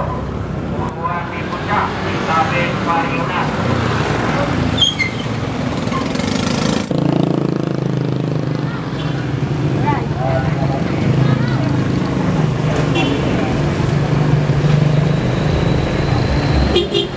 Buwati po siya, sabi pahingan. Thank.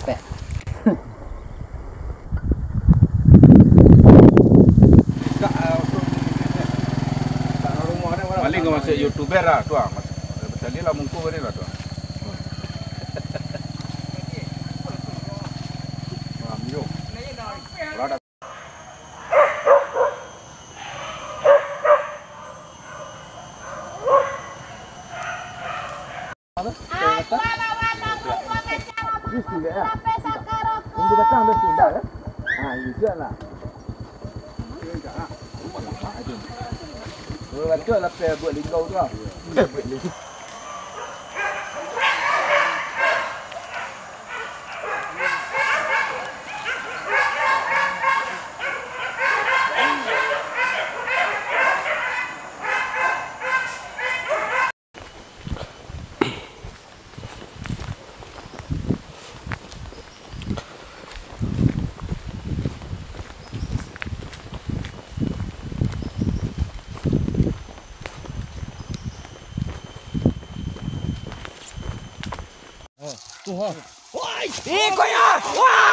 Step. Maling kau masuk youtuber lah tuang. Betul dia lah mungku ni lah tuang. Wah, Minggu datang dah sudah ya. Ha, juga lah. Boleh baca lah pair buat lingkau tu lah. Buat lingkau. わいい子よ